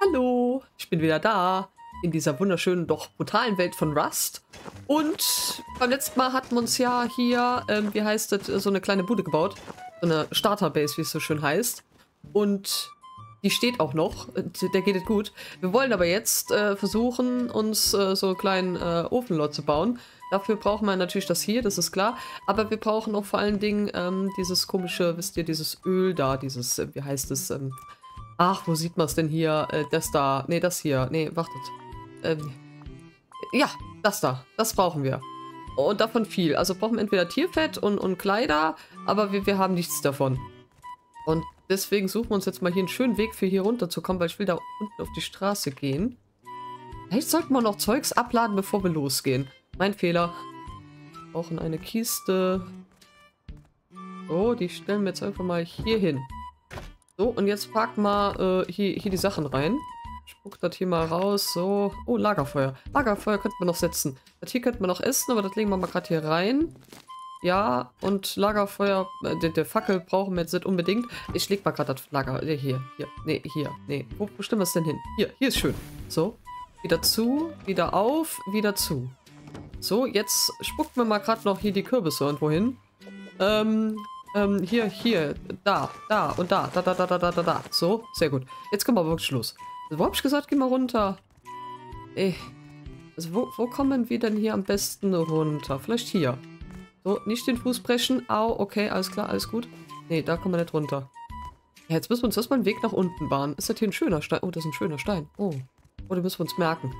Hallo, ich bin wieder da in dieser wunderschönen, doch brutalen Welt von Rust. Und beim letzten Mal hatten wir uns ja hier, ähm, wie heißt das, so eine kleine Bude gebaut. So eine Starterbase, wie es so schön heißt. Und die steht auch noch, der geht es gut. Wir wollen aber jetzt äh, versuchen, uns äh, so einen kleinen äh, Ofenlot zu bauen. Dafür brauchen wir natürlich das hier, das ist klar. Aber wir brauchen auch vor allen Dingen ähm, dieses komische, wisst ihr, dieses Öl da, dieses, äh, wie heißt es, ähm, ach, wo sieht man es denn hier? Äh, das da, nee, das hier, nee, wartet. Ähm, ja, das da, das brauchen wir. Und davon viel. Also brauchen wir entweder Tierfett und, und Kleider, aber wir, wir haben nichts davon. Und deswegen suchen wir uns jetzt mal hier einen schönen Weg für hier runter zu kommen, weil ich will da unten auf die Straße gehen. Vielleicht sollten wir noch Zeugs abladen, bevor wir losgehen. Mein Fehler. Wir brauchen eine Kiste. So, die stellen wir jetzt einfach mal hier hin. So, und jetzt pack mal äh, hier, hier die Sachen rein. Spuck das hier mal raus. So. Oh, Lagerfeuer. Lagerfeuer könnte man noch setzen. Das hier könnte man noch essen, aber das legen wir mal gerade hier rein. Ja, und Lagerfeuer, äh, der, der, Fackel brauchen wir jetzt nicht unbedingt. Ich leg mal gerade das Lager. Äh, hier, hier. Nee, hier. Nee. Wo, wo stimmen wir es denn hin? Hier, hier ist schön. So. Wieder zu, wieder auf, wieder zu. So, jetzt spucken wir mal gerade noch hier die Kürbisse irgendwo hin. Ähm, ähm, hier, hier, da, da und da, da, da, da, da, da, da, da. So, sehr gut. Jetzt können wir wirklich los. wo hab ich gesagt, geh mal runter? Ey. Also, wo, wo kommen wir denn hier am besten runter? Vielleicht hier. So, nicht den Fuß brechen. Au, okay, alles klar, alles gut. Nee, da kommen wir nicht runter. Ja, jetzt müssen wir uns erstmal einen Weg nach unten bahnen. Ist das hier ein schöner Stein? Oh, das ist ein schöner Stein. Oh. Oh, den müssen wir uns merken.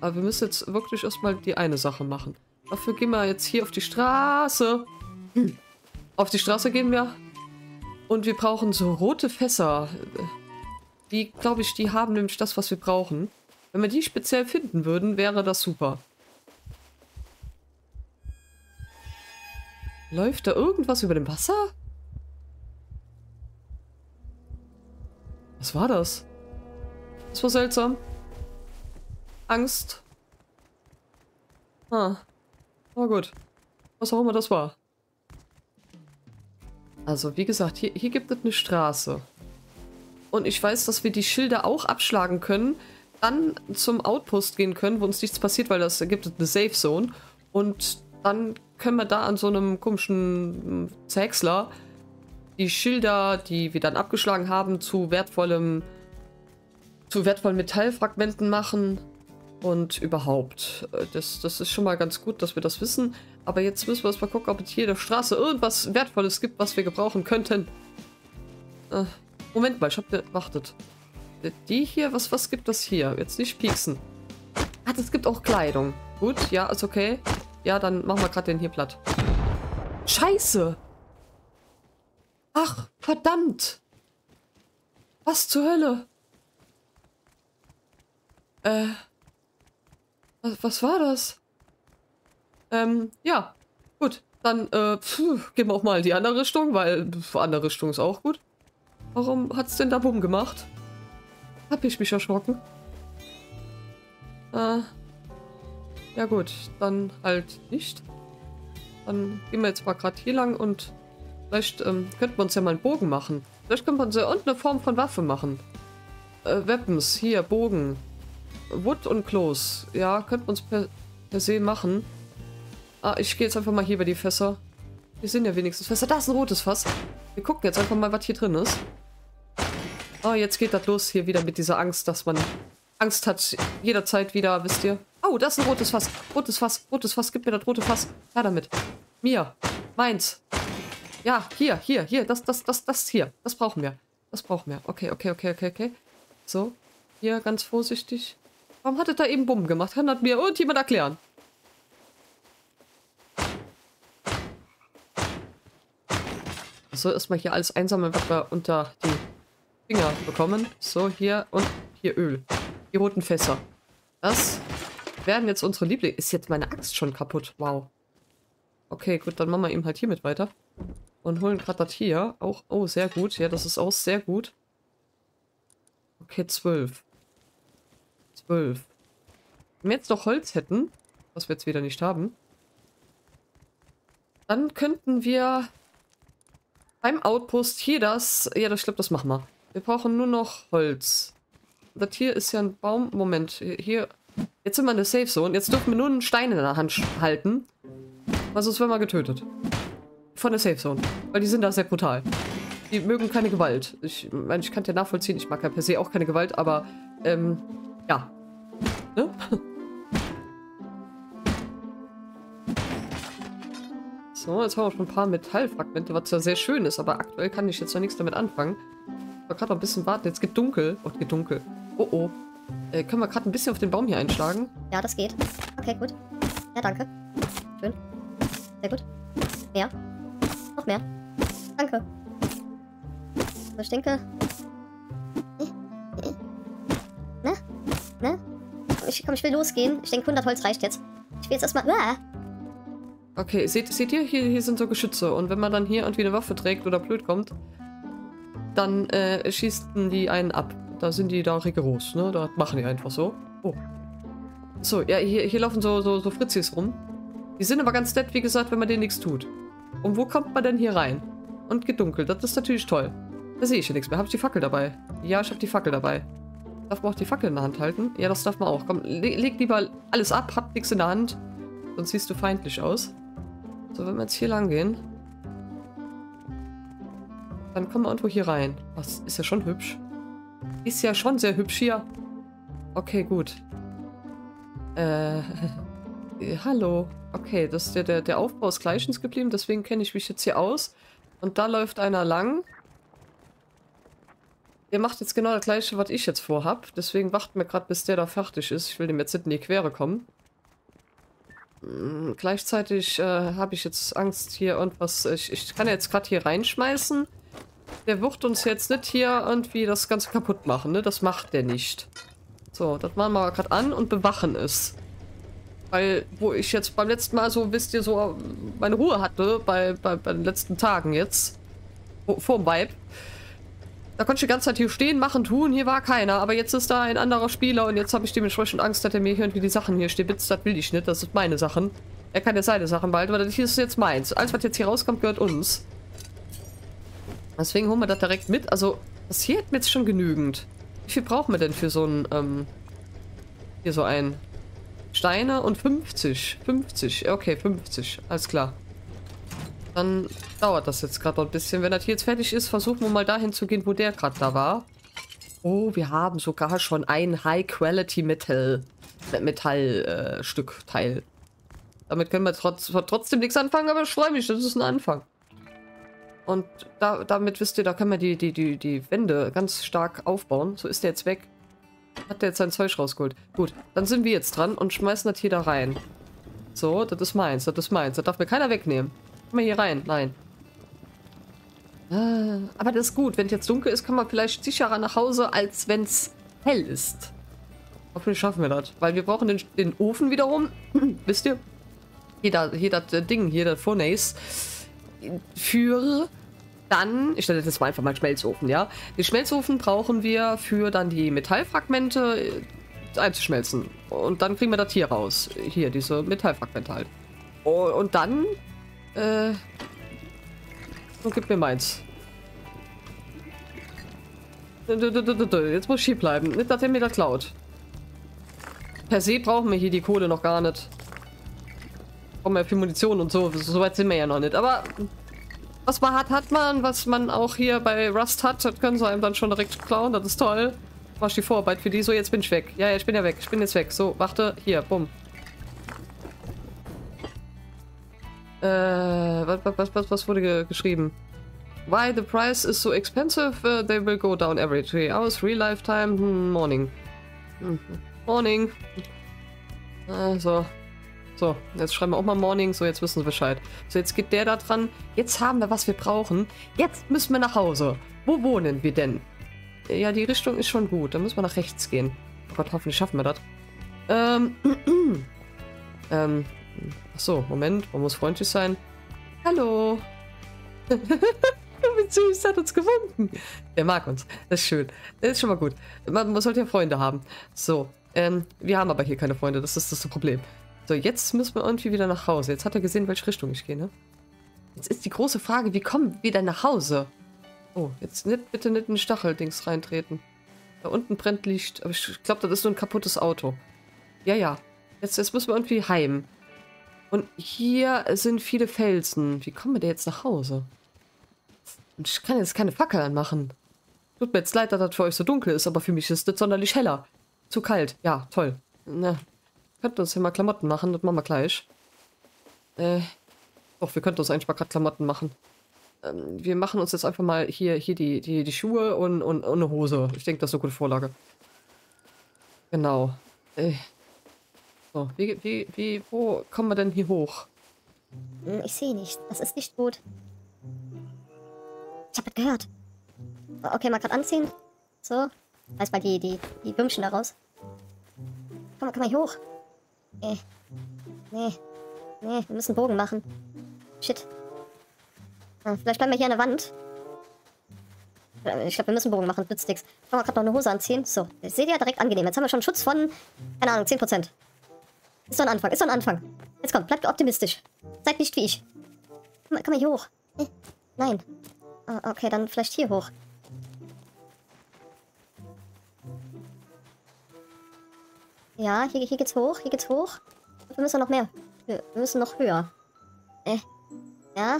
Aber wir müssen jetzt wirklich erstmal die eine Sache machen. Dafür gehen wir jetzt hier auf die Straße. Hm. Auf die Straße gehen wir. Und wir brauchen so rote Fässer. Die, glaube ich, die haben nämlich das, was wir brauchen. Wenn wir die speziell finden würden, wäre das super. Läuft da irgendwas über dem Wasser? Was war das? Das war seltsam. Angst. Ah. Oh gut. Was auch immer das war. Also, wie gesagt, hier, hier gibt es eine Straße. Und ich weiß, dass wir die Schilder auch abschlagen können, dann zum Outpost gehen können, wo uns nichts passiert, weil das gibt eine Safe Zone. Und dann können wir da an so einem komischen Zächsler die Schilder, die wir dann abgeschlagen haben, zu wertvollem, zu wertvollen Metallfragmenten machen und überhaupt. Äh, das, das ist schon mal ganz gut, dass wir das wissen. Aber jetzt müssen wir erstmal gucken, ob es hier in der Straße irgendwas Wertvolles gibt, was wir gebrauchen könnten. Äh, Moment mal, ich hab gewartet. Äh, die hier, was, was gibt das hier? Jetzt nicht pieksen. Ah, das gibt auch Kleidung. Gut, ja, ist okay. Ja, dann machen wir gerade den hier platt. Scheiße! Ach, verdammt! Was zur Hölle? Äh... Was, was war das? Ähm, ja. Gut. Dann, äh, pf, gehen wir auch mal in die andere Richtung, weil pf, andere Richtung ist auch gut. Warum hat's denn da Bumm gemacht? Hab ich mich erschrocken? Äh, ja gut, dann halt nicht. Dann gehen wir jetzt mal gerade hier lang und vielleicht ähm, könnten wir uns ja mal einen Bogen machen. Vielleicht könnte man so irgendeine Form von Waffe machen. Äh, Weapons, hier, Bogen. Wood und Klos. Ja, könnten wir uns per, per se machen. Ah, ich gehe jetzt einfach mal hier bei die Fässer. Hier sind ja wenigstens Fässer. Da ist ein rotes Fass. Wir gucken jetzt einfach mal, was hier drin ist. Oh, jetzt geht das los hier wieder mit dieser Angst, dass man Angst hat jederzeit wieder, wisst ihr. Oh, das ist ein rotes Fass. Rotes Fass, rotes Fass. Gib mir das rote Fass. Ja, damit. Mir. Meins. Ja, hier, hier, hier. Das, das, das, das hier. Das brauchen wir. Das brauchen wir. Okay, okay, okay, okay, okay. So. Hier ganz vorsichtig. Warum hat er da eben Bumm gemacht? Kann das mir irgendjemand erklären? So, erstmal hier alles einsammeln, was wir unter die Finger bekommen. So, hier und hier Öl. Die roten Fässer. Das werden jetzt unsere Lieblinge... Ist jetzt meine Axt schon kaputt? Wow. Okay, gut, dann machen wir eben halt hiermit weiter. Und holen gerade das hier. Auch, oh, sehr gut. Ja, das ist auch sehr gut. Okay, zwölf. 12. Wenn wir jetzt noch Holz hätten, was wir jetzt wieder nicht haben, dann könnten wir beim Outpost hier das... Ja, das, glaube, das machen wir. Wir brauchen nur noch Holz. das hier ist ja ein Baum. Moment, hier. Jetzt sind wir in der Safe Zone. Jetzt dürfen wir nur einen Stein in der Hand halten. Weil sonst werden wir getötet. Von der Safe Zone. Weil die sind da sehr brutal. Die mögen keine Gewalt. Ich meine, ich kann ja nachvollziehen, ich mag ja per se auch keine Gewalt, aber ähm, ja. Ne? So, jetzt haben wir schon ein paar Metallfragmente, was ja sehr schön ist, aber aktuell kann ich jetzt noch nichts damit anfangen. Ich will gerade noch ein bisschen warten. Jetzt geht dunkel. Oh, geht dunkel. Oh, oh. Äh, können wir gerade ein bisschen auf den Baum hier einschlagen? Ja, das geht. Okay, gut. Ja, danke. Schön. Sehr gut. Mehr. Noch mehr. Danke. So, ich denke... Ne? Ne? Ich, komm, ich will losgehen. Ich denke, 100 Holz reicht jetzt. Ich will jetzt erstmal... Ah! Okay, seht, seht ihr? Hier, hier sind so Geschütze. Und wenn man dann hier irgendwie eine Waffe trägt oder blöd kommt, dann äh, schießen die einen ab. Da sind die da rigoros, ne? Da machen die einfach so. Oh. So, ja, hier, hier laufen so, so, so Fritzis rum. Die sind aber ganz nett, wie gesagt, wenn man denen nichts tut. Und wo kommt man denn hier rein? Und gedunkelt. Das ist natürlich toll. Da sehe ich hier nichts mehr. Habe ich die Fackel dabei? Ja, ich habe die Fackel dabei. Darf man auch die Fackel in der Hand halten? Ja, das darf man auch. Komm, leg, leg lieber alles ab, hab nichts in der Hand. Sonst siehst du feindlich aus. So, wenn wir jetzt hier lang gehen, dann kommen wir irgendwo hier rein. Was ist ja schon hübsch. Ist ja schon sehr hübsch hier. Okay, gut. Äh, hallo. Okay, das der, der, der Aufbau ist gleichens geblieben, deswegen kenne ich mich jetzt hier aus. Und da läuft einer lang. Der macht jetzt genau das gleiche, was ich jetzt vorhab. Deswegen warten wir gerade, bis der da fertig ist. Ich will dem jetzt nicht in die Quere kommen. Hm, gleichzeitig äh, habe ich jetzt Angst hier irgendwas... Ich, ich kann jetzt gerade hier reinschmeißen. Der wird uns jetzt nicht hier irgendwie das Ganze kaputt machen, ne? Das macht der nicht. So, das machen wir gerade an und bewachen es. Weil, wo ich jetzt beim letzten Mal so, wisst ihr, so meine Ruhe hatte, bei, bei, bei den letzten Tagen jetzt, vor dem Vibe, da konnte ich die ganze Zeit hier stehen, machen, tun, hier war keiner. Aber jetzt ist da ein anderer Spieler und jetzt habe ich dementsprechend Angst, dass er mir irgendwie die Sachen hier stibitzt. Das will ich nicht, das sind meine Sachen. Er kann jetzt seine Sachen behalten, weil das hier ist jetzt meins. Alles, was jetzt hier rauskommt, gehört uns. Deswegen holen wir das direkt mit. Also, das hier hätten wir jetzt schon genügend. Wie viel brauchen wir denn für so ein, ähm, hier so ein Steine und 50. 50, okay, 50. Alles klar. Dann dauert das jetzt gerade noch ein bisschen. Wenn das hier jetzt fertig ist, versuchen wir mal dahin zu gehen, wo der gerade da war. Oh, wir haben sogar schon ein High-Quality-Metall Metallstück äh, Teil. Damit können wir trotz, trotzdem nichts anfangen, aber ich freue mich, das ist ein Anfang. Und da, damit wisst ihr, da können wir die, die, die, die Wände ganz stark aufbauen. So ist der jetzt weg. Hat der jetzt sein Zeug rausgeholt. Gut, dann sind wir jetzt dran und schmeißen das hier da rein. So, das ist meins, das ist meins. Das darf mir keiner wegnehmen. Mal hier rein. Nein. Ah, aber das ist gut. Wenn es jetzt dunkel ist, kann man vielleicht sicherer nach Hause, als wenn es hell ist. Hoffentlich schaffen wir das. Weil wir brauchen den, den Ofen wiederum. Wisst ihr? Hier, hier das äh, Ding, hier das Furnace. Für dann, ich stelle das mal einfach mal Schmelzofen, ja. Den Schmelzofen brauchen wir für dann die Metallfragmente äh, einzuschmelzen. Und dann kriegen wir das hier raus. Hier, diese Metallfragmente halt. Und dann äh. Und gib mir meins. Jetzt muss ich hier bleiben. Nicht, dass er mir das klaut. Per se brauchen wir hier die Kohle noch gar nicht. Brauchen wir viel Munition und so. So weit sind wir ja noch nicht. Aber was man hat, hat man. Was man auch hier bei Rust hat, das können sie einem dann schon direkt klauen. Das ist toll. Mach die Vorarbeit für die. So, jetzt bin ich weg. Ja, ja, ich bin ja weg. Ich bin jetzt weg. So, warte. Hier, bumm. Äh, was, was, was, was wurde ge geschrieben? Why the price is so expensive, uh, they will go down every three hours. Real lifetime, hm, morning. Hm, morning. Also. So, jetzt schreiben wir auch mal Morning. So, jetzt wissen sie Bescheid. So, jetzt geht der da dran. Jetzt haben wir, was wir brauchen. Jetzt müssen wir nach Hause. Wo wohnen wir denn? Ja, die Richtung ist schon gut. Da müssen wir nach rechts gehen. Oh Gott, hoffentlich schaffen wir das. Ähm, ähm, Achso, Moment, man muss freundlich sein. Hallo. Wie süß, hat uns gewunken. Der mag uns. Das ist schön. Das ist schon mal gut. Man, man sollte ja Freunde haben. So, ähm, wir haben aber hier keine Freunde. Das ist das Problem. So, jetzt müssen wir irgendwie wieder nach Hause. Jetzt hat er gesehen, welche Richtung ich gehe, ne? Jetzt ist die große Frage, wie kommen wir denn nach Hause? Oh, jetzt nicht, bitte nicht in Stacheldings reintreten. Da unten brennt Licht. Aber ich glaube, das ist nur ein kaputtes Auto. Ja, ja. Jetzt, jetzt müssen wir irgendwie heim. Und hier sind viele Felsen. Wie kommen wir denn jetzt nach Hause? Ich kann jetzt keine Fackel anmachen. Tut mir jetzt leid, dass das für euch so dunkel ist, aber für mich ist das sonderlich heller. Zu kalt. Ja, toll. Na, könnten uns hier mal Klamotten machen, das machen wir gleich. Äh, doch, wir könnten uns eigentlich mal gerade Klamotten machen. Ähm, wir machen uns jetzt einfach mal hier, hier die, die, die Schuhe und, und, und eine Hose. Ich denke, das ist eine gute Vorlage. Genau. Äh. So, wie, wie, wie, wo kommen wir denn hier hoch? Hm, Ich sehe nicht. Das ist nicht gut. Ich habe gehört. Okay, mal gerade anziehen. So. Reiß mal die, die, die Bümchen da raus. Komm mal, komm mal hier hoch. Nee. Nee. Nee, wir müssen Bogen machen. Shit. Ah, vielleicht bleiben wir hier an der Wand. Äh, Ich glaube, wir müssen Bogen machen. Ich kann mal gerade noch eine Hose anziehen. So. Seht ihr direkt angenehm. Jetzt haben wir schon Schutz von, keine Ahnung, 10%. Ist doch ein Anfang. Ist doch ein Anfang. Jetzt kommt, bleibt optimistisch. Seid nicht wie ich. Komm mal, komm mal hier hoch. Nein. Ah, okay, dann vielleicht hier hoch. Ja, hier, hier geht's hoch, hier geht's hoch. Wir müssen noch mehr. Wir wir müssen noch höher. Äh. Ja.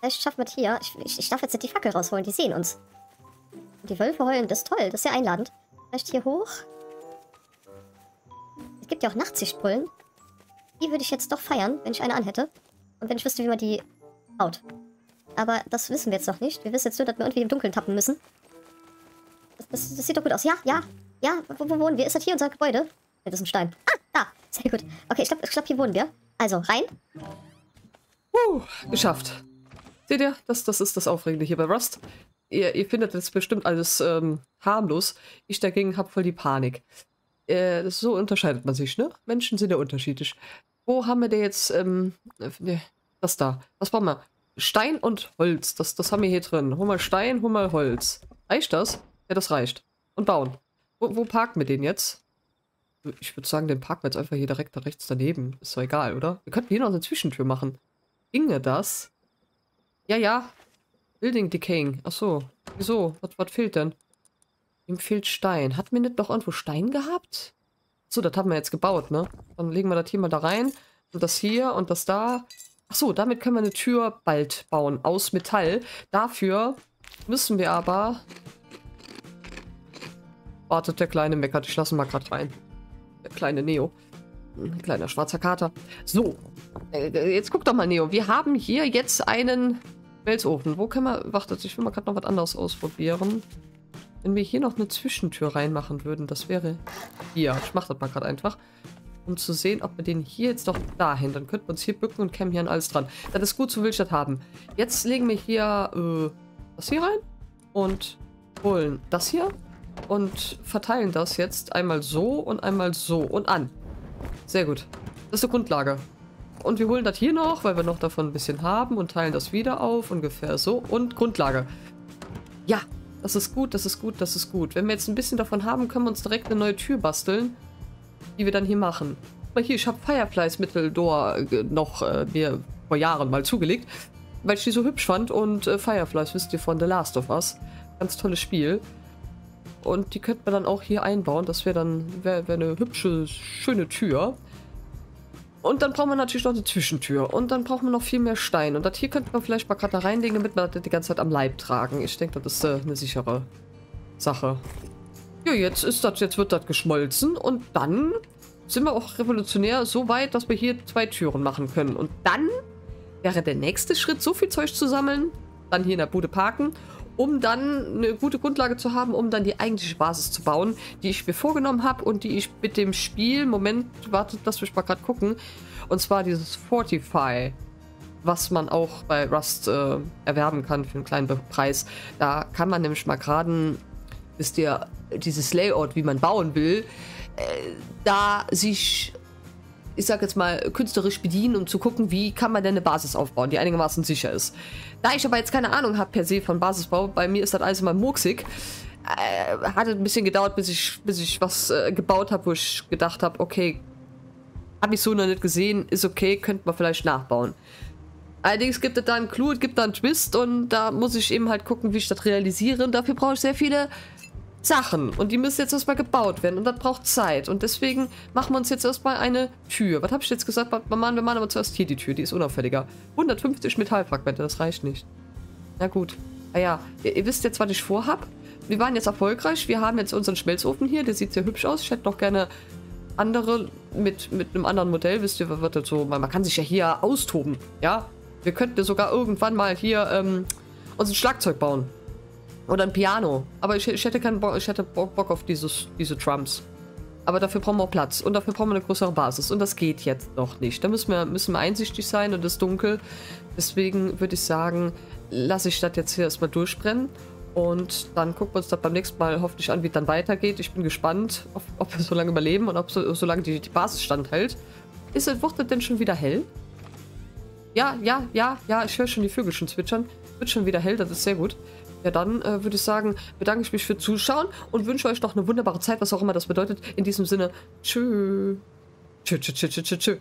Vielleicht schaffen wir es hier. Ich, ich, ich darf jetzt nicht die Fackel rausholen, die sehen uns. Und die Wölfe heulen, das ist toll, das ist sehr einladend. Vielleicht hier hoch. Es gibt ja auch Nachtsichtbrillen. Die würde ich jetzt doch feiern, wenn ich eine anhätte. Und wenn ich wüsste, wie man die baut. Aber das wissen wir jetzt noch nicht. Wir wissen jetzt nur, dass wir irgendwie im Dunkeln tappen müssen. Das, das, das sieht doch gut aus. Ja, ja, ja. Wo, wo wohnen wir? Ist das hier unser Gebäude? Ne, das ist ein Stein. Ah, da. Sehr gut. Okay, ich glaube, ich glaub, hier wohnen wir. Also, rein. Puh, geschafft. Seht ihr, das, das ist das Aufregende hier bei Rust. Ihr, ihr findet das bestimmt alles ähm, harmlos. Ich dagegen habe voll die Panik. Äh, so unterscheidet man sich, ne? Menschen sind ja unterschiedlich. Wo haben wir denn jetzt, ähm, äh, das da? Was brauchen wir? Stein und Holz. Das, das haben wir hier drin. Hol mal Stein, hol mal Holz. Reicht das? Ja, das reicht. Und bauen. Wo, wo parken wir den jetzt? Ich würde sagen, den parken wir jetzt einfach hier direkt da rechts daneben. Ist doch egal, oder? Wir könnten hier noch eine Zwischentür machen. Ginge das? Ja, ja. Building Decaying. Ach so. Wieso? Was, was fehlt denn? Ihm fehlt Stein. Hat mir nicht noch irgendwo Stein gehabt? So, das haben wir jetzt gebaut, ne? Dann legen wir das hier mal da rein. Und das hier und das da. Ach so, damit können wir eine Tür bald bauen. Aus Metall. Dafür müssen wir aber... Wartet, der Kleine meckert. Ich lasse ihn mal gerade rein. Der kleine Neo. Ein kleiner schwarzer Kater. So. Äh, Jetzt guck doch mal, Neo. Wir haben hier jetzt einen Welsofen. Wo können wir... Wartet, ich will mal gerade noch was anderes ausprobieren. Wenn wir hier noch eine Zwischentür reinmachen würden, das wäre hier. Ich mache das mal gerade einfach. Um zu sehen, ob wir den hier jetzt noch dahin. Dann könnten wir uns hier bücken und kämen hier an alles dran. Das ist gut, so will ich das haben. Jetzt legen wir hier äh, das hier rein und holen das hier und verteilen das jetzt einmal so und einmal so und an. Sehr gut. Das ist die Grundlage. Und wir holen das hier noch, weil wir noch davon ein bisschen haben und teilen das wieder auf, ungefähr so. Und Grundlage. Ja, das ist gut, das ist gut, das ist gut. Wenn wir jetzt ein bisschen davon haben, können wir uns direkt eine neue Tür basteln, die wir dann hier machen. Aber hier, ich habe Fireflies Mitteldor äh, noch äh, mir vor Jahren mal zugelegt, weil ich die so hübsch fand. Und äh, Fireflies, wisst ihr, von The Last of Us. Ganz tolles Spiel. Und die könnte man dann auch hier einbauen. Das wäre dann wär, wär eine hübsche, schöne Tür. Und dann brauchen wir natürlich noch eine Zwischentür. Und dann brauchen wir noch viel mehr Stein. Und das hier könnte man vielleicht mal gerade reinlegen, damit wir das die ganze Zeit am Leib tragen. Ich denke, das ist äh, eine sichere Sache. Ja, jetzt ist das, jetzt wird das geschmolzen. Und dann sind wir auch revolutionär so weit, dass wir hier zwei Türen machen können. Und dann wäre der nächste Schritt, so viel Zeug zu sammeln, dann hier in der Bude parken, um dann eine gute Grundlage zu haben, um dann die eigentliche Basis zu bauen, die ich mir vorgenommen habe und die ich mit dem Spiel, Moment, wartet, lass mich mal gerade gucken, und zwar dieses Fortify, was man auch bei Rust äh, erwerben kann für einen kleinen Preis. Da kann man nämlich mal gerade, wisst ihr, dieses Layout, wie man bauen will, äh, da sich ich sag jetzt mal, künstlerisch bedienen, um zu gucken, wie kann man denn eine Basis aufbauen, die einigermaßen sicher ist. Da ich aber jetzt keine Ahnung habe per se von Basisbau, bei mir ist das alles immer murksig, äh, hat es ein bisschen gedauert, bis ich, bis ich was äh, gebaut habe, wo ich gedacht habe, okay, habe ich so noch nicht gesehen, ist okay, könnte man vielleicht nachbauen. Allerdings gibt es da einen Clou, es gibt da einen Twist und da muss ich eben halt gucken, wie ich das realisiere und dafür brauche ich sehr viele Sachen und die müssen jetzt erstmal gebaut werden und das braucht Zeit und deswegen machen wir uns jetzt erstmal eine Tür. Was habe ich jetzt gesagt? Wir machen, wir machen aber zuerst hier die Tür, die ist unauffälliger. 150 Metallfragmente, das reicht nicht. Na gut. Naja, ihr, ihr wisst jetzt, was ich vorhab. Wir waren jetzt erfolgreich. Wir haben jetzt unseren Schmelzofen hier. Der sieht sehr hübsch aus. Ich hätte noch gerne andere mit, mit einem anderen Modell. Wisst ihr, was wird das so? Man kann sich ja hier austoben. Ja, wir könnten ja sogar irgendwann mal hier ähm, uns ein Schlagzeug bauen. Oder ein Piano. Aber ich, ich hätte keinen Bock, ich hätte Bock auf dieses, diese Drums. Aber dafür brauchen wir auch Platz. Und dafür brauchen wir eine größere Basis. Und das geht jetzt noch nicht. Da müssen wir, müssen wir einsichtig sein und es ist dunkel. Deswegen würde ich sagen, lasse ich das jetzt hier erstmal durchbrennen. Und dann gucken wir uns das beim nächsten Mal hoffentlich an, wie es dann weitergeht. Ich bin gespannt, ob, ob wir so lange überleben und ob so, so lange die, die Basis standhält. Ist wird es denn schon wieder hell? Ja, ja, ja, ja, ich höre schon die Vögel schon zwitschern. Wird schon wieder hell, das ist sehr gut. Ja, dann äh, würde ich sagen, bedanke ich mich für Zuschauen und wünsche euch noch eine wunderbare Zeit, was auch immer das bedeutet. In diesem Sinne, tschö. Tschö, tschö, tschö, tschö, tschö.